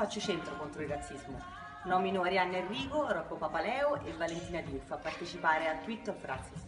faccio centro contro il razzismo. Nomino Arianna Enrico, Rocco Papaleo e Valentina Dirf a partecipare a Twitter of Razzism.